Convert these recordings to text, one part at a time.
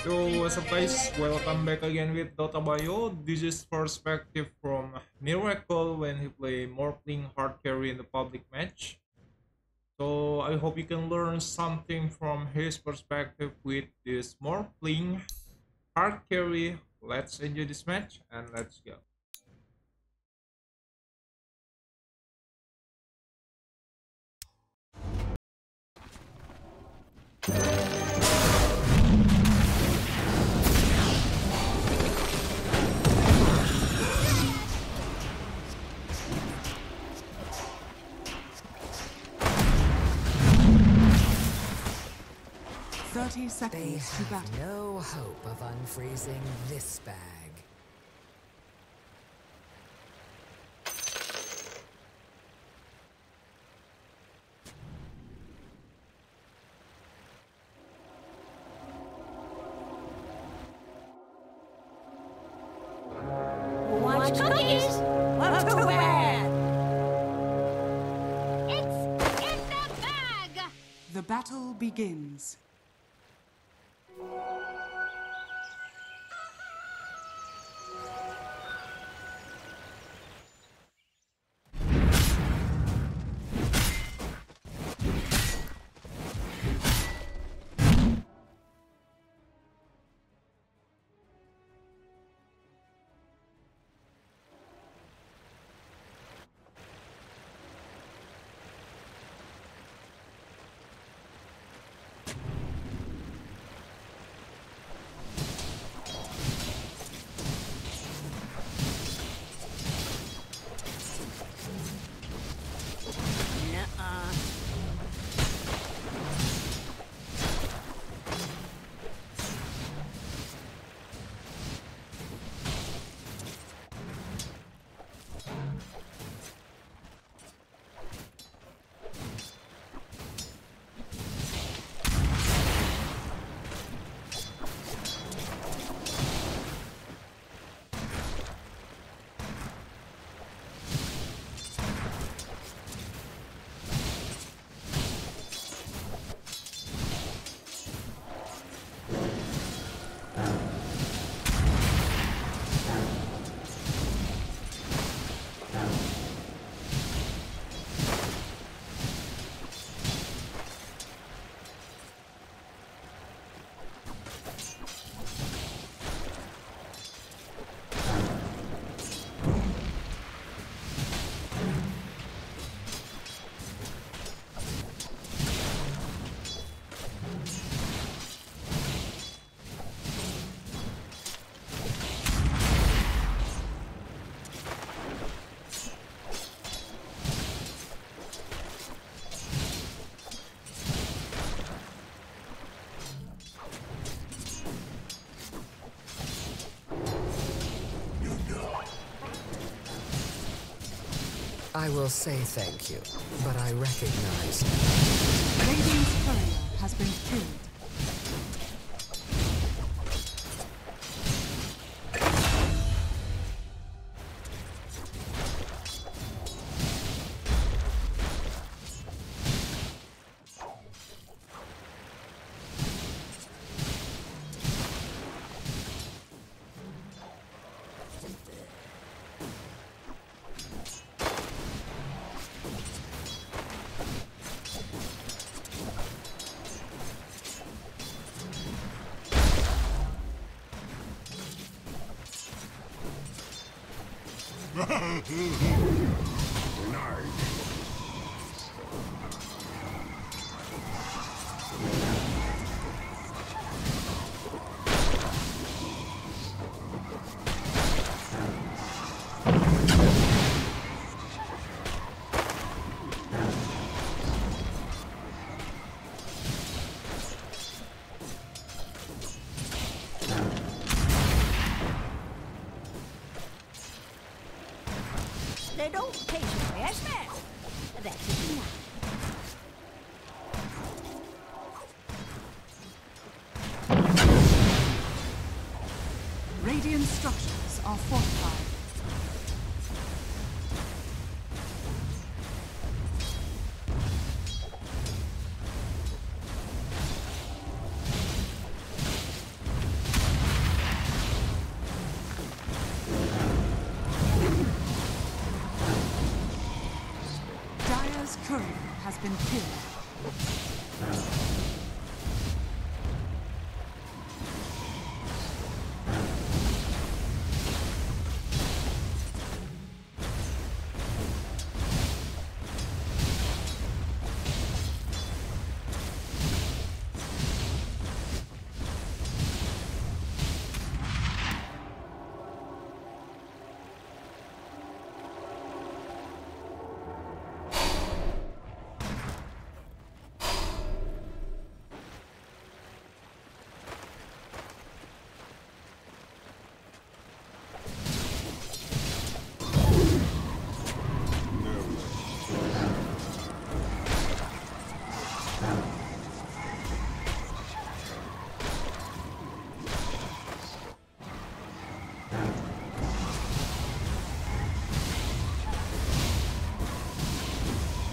Yo, what's up guys? Welcome back again with Dotabayo. This is perspective from Miracle when he play Morphling hard carry in the public match. So I hope you can learn something from his perspective with this Morphling hard carry. Let's enjoy this match and let's go. 30 seconds they have no hope of unfreezing this bag. Watch cookies! What to wear? It's in the bag! The battle begins. Nuh-uh. I will say thank you, but I recognize Radiant's has been killed. Oh, They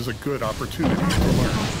Is a good opportunity to learn.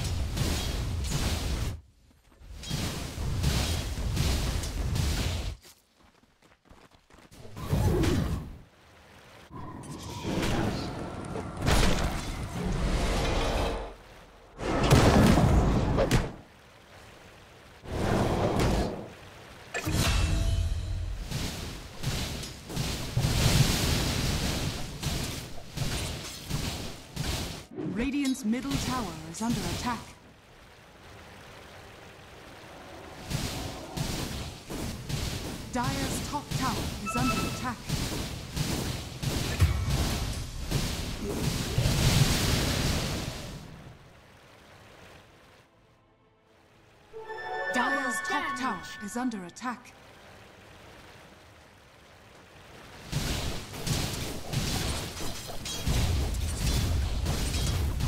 Is under attack. Dire's top tower is under attack. Dire's top tower is under attack.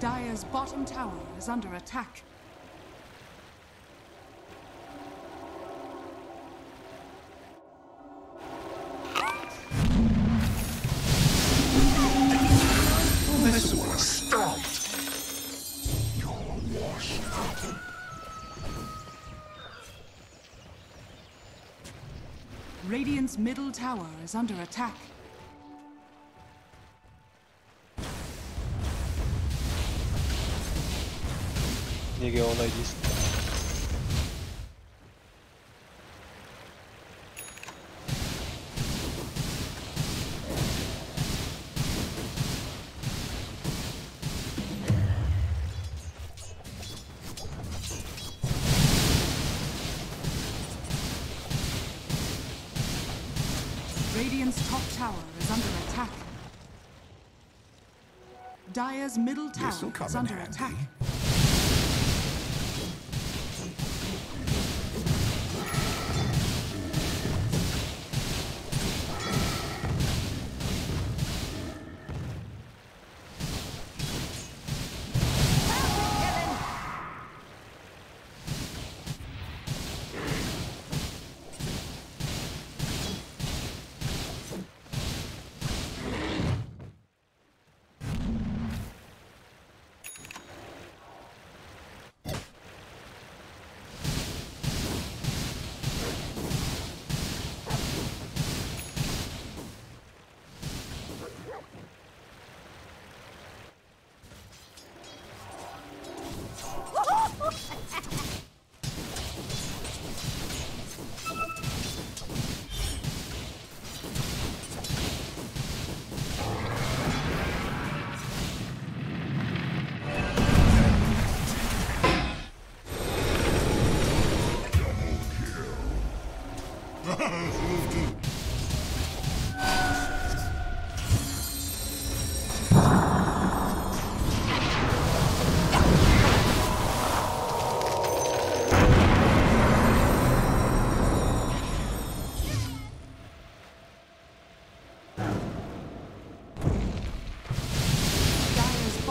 Dire's bottom tower is under attack. This stopped. You're washed. Radiant's middle tower is under attack. Niech ją najbliżej. Radiant's top tower is under attack. Dire's middle tower is under handy. attack.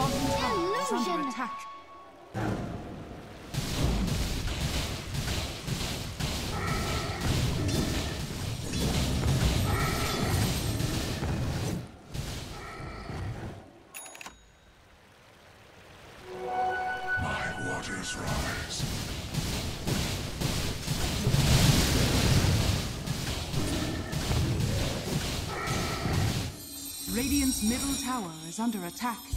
Bottom tower is under Illusion. attack. My waters rise. Radiant's middle tower is under attack.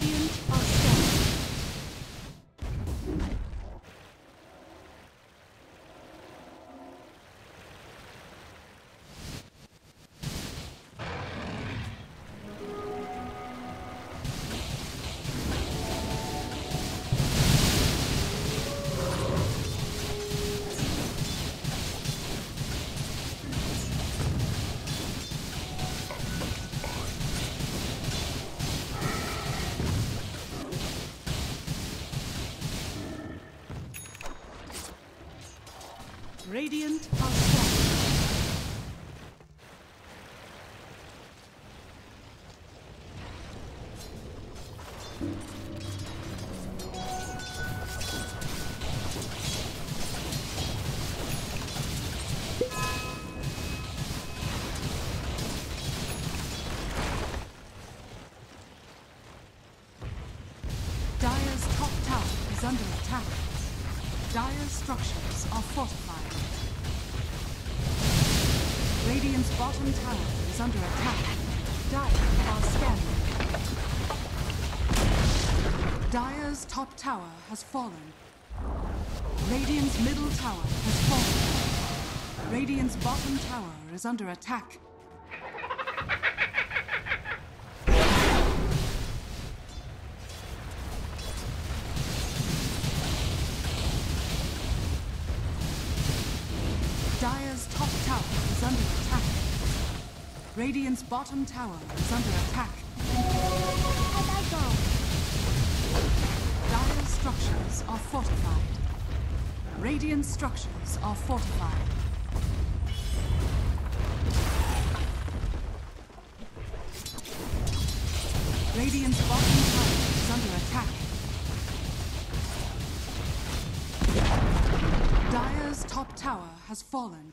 Radiant Radiant Radiant's bottom tower is under attack. Dire are scanning. Dire's top tower has fallen. Radiant's middle tower has fallen. Radiant's bottom tower is under attack. Radiant's bottom tower is under attack. As I go. Dire's structures are fortified. Radiant structures are fortified. Radiant's bottom tower is under attack. Dire's top tower has fallen.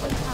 Dire's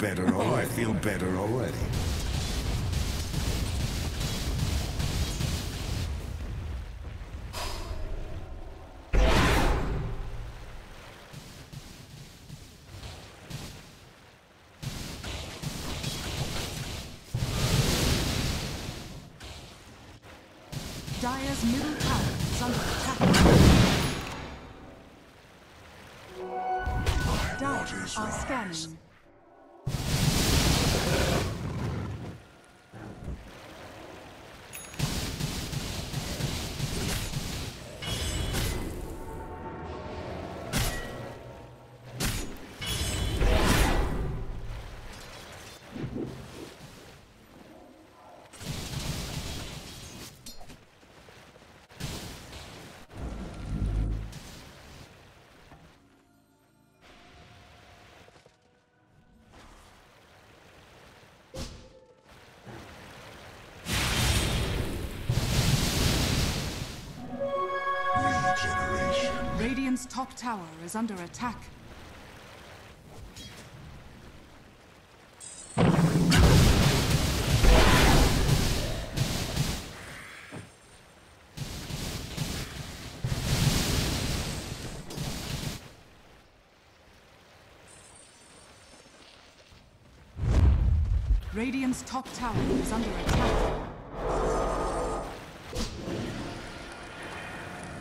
Better. Oh, I feel better already. Dire's middle tower is under attack. are scanning. Radiant's top tower is under attack. Top tower is under attack.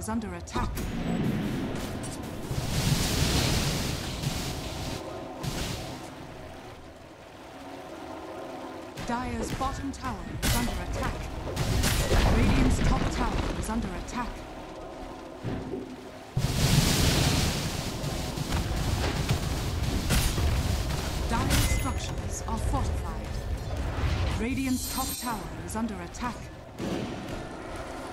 Is under attack. Dire's bottom tower is under attack. Radiant's top tower is under attack. Dire's structures are fortified. Radiant's top tower is under attack.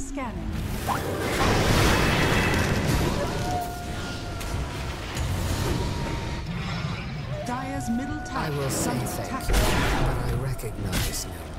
Scanning. Dire's middle tower I will say thank you, but I recognize no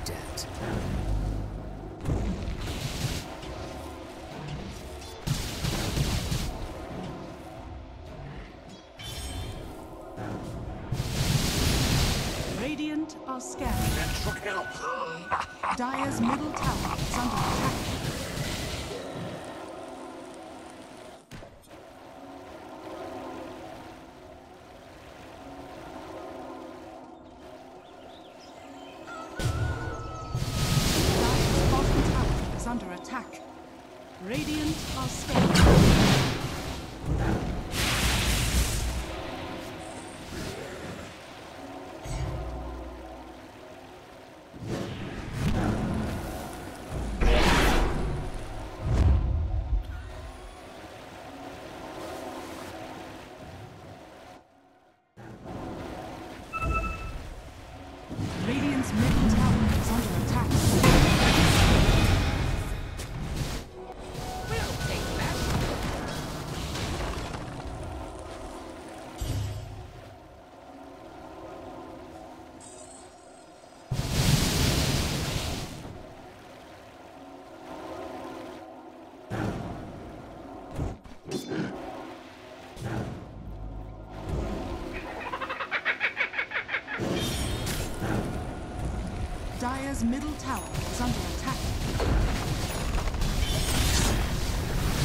Dire's middle tower is under attack.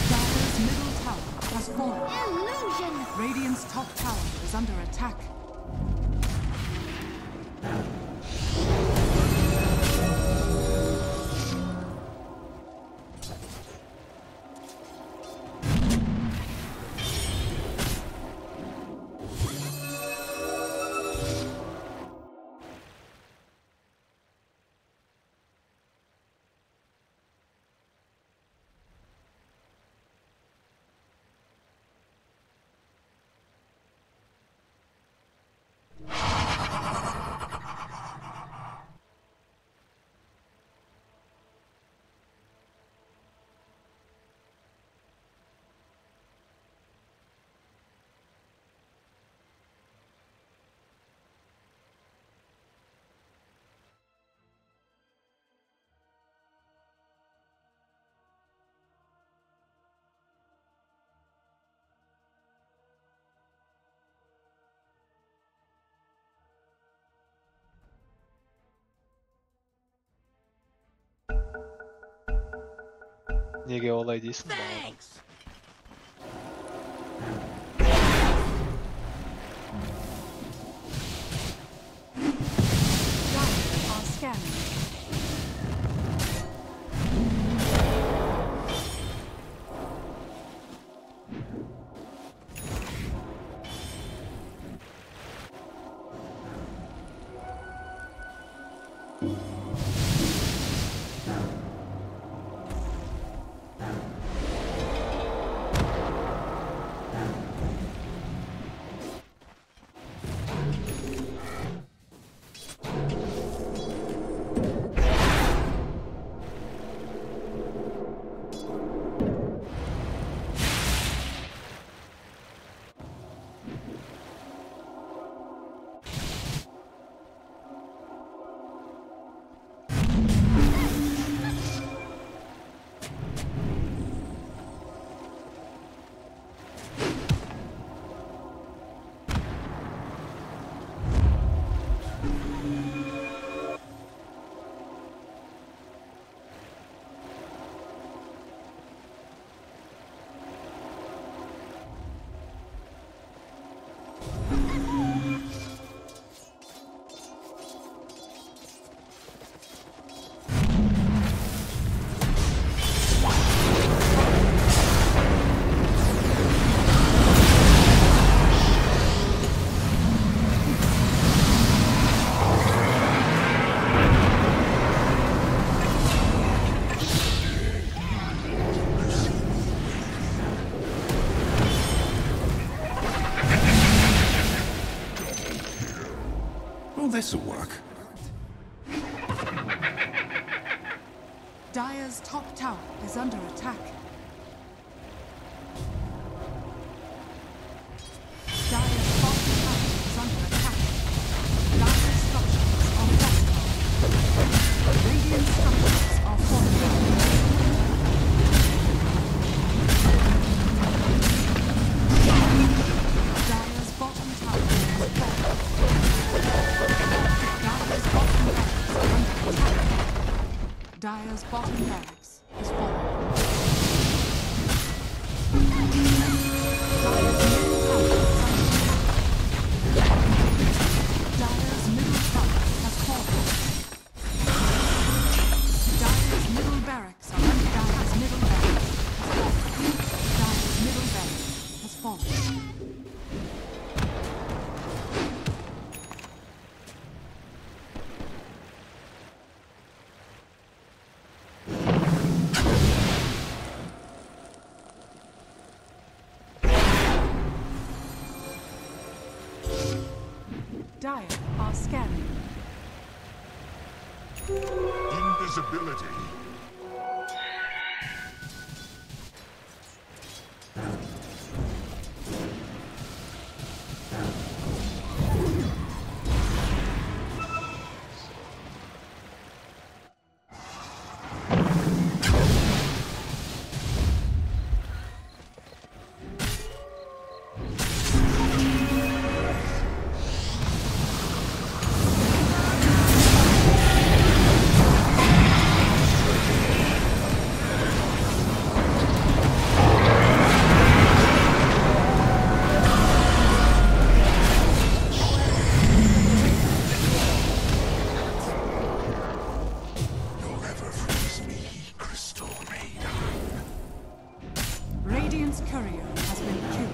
Dire's middle tower has fallen. Illusion! Radiant's top tower Niye gel olay değilsin bana? Thanks! This'll work. Dire's top tower is under attack. Dire are scanning. Invisibility. Radiant's courier has been killed.